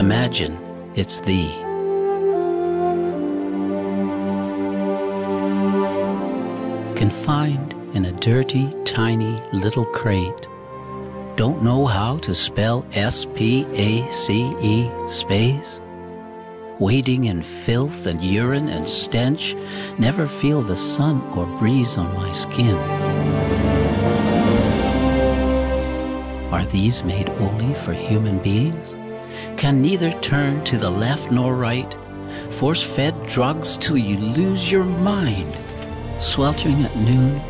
Imagine it's thee. Confined in a dirty, tiny little crate. Don't know how to spell S P A C E space? Wading in filth and urine and stench, never feel the sun or breeze on my skin. Are these made only for human beings? Can neither turn to the left nor right, force fed drugs till you lose your mind, sweltering at noon,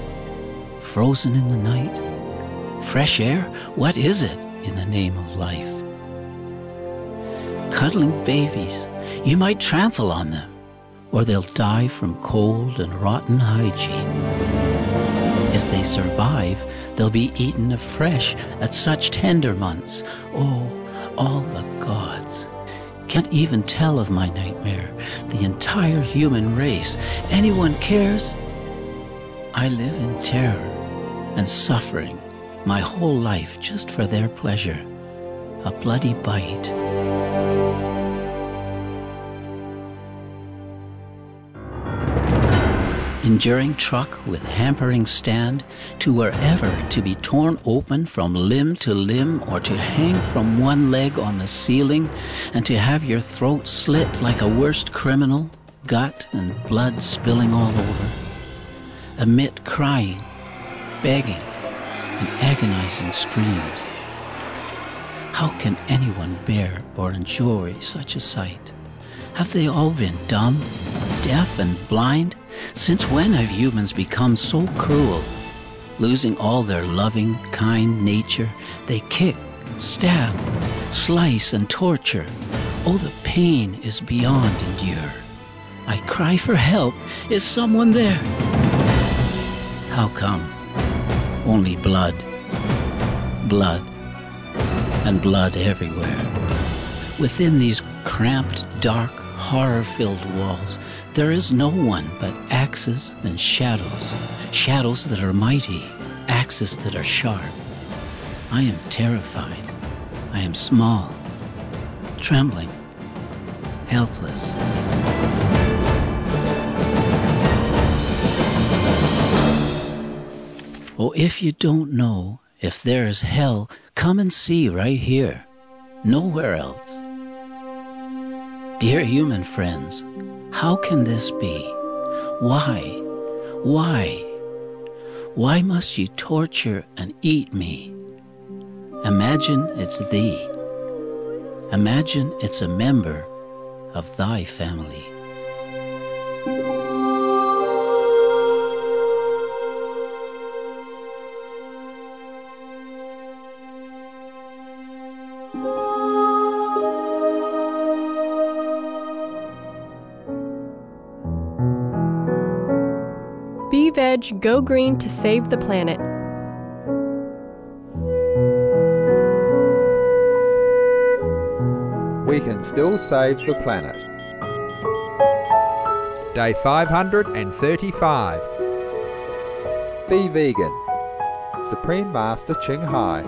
frozen in the night? Fresh air? What is it in the name of life? Cuddling babies, you might trample on them, or they'll die from cold and rotten hygiene. If they survive, they'll be eaten afresh at such tender months. Oh, all the gods. Can't even tell of my nightmare. The entire human race. Anyone cares? I live in terror and suffering my whole life just for their pleasure. A bloody bite. Enduring truck with hampering stand to wherever to be torn open from limb to limb or to hang from one leg on the ceiling and to have your throat slit like a worst criminal, gut and blood spilling all over. Amid crying, begging, and agonizing screams. How can anyone bear or enjoy such a sight? Have they all been dumb, deaf, and blind? Since when have humans become so cruel? Losing all their loving, kind nature, they kick, stab, slice, and torture. Oh, the pain is beyond endure. I cry for help. Is someone there? How come? Only blood. Blood. And blood everywhere. Within these cramped, dark, horror filled walls, there is no one but axes and shadows. Shadows that are mighty, axes that are sharp. I am terrified. I am small, trembling, helpless. Oh, if you don't know if there is hell, come and see right here, nowhere else. Dear human friends, how can this be? Why? Why? Why must you torture and eat me? Imagine it's thee. Imagine it's a member of thy family. Veg Go Green to Save the Planet. We can still save the planet. Day 535. Be vegan. Supreme Master Ching Hai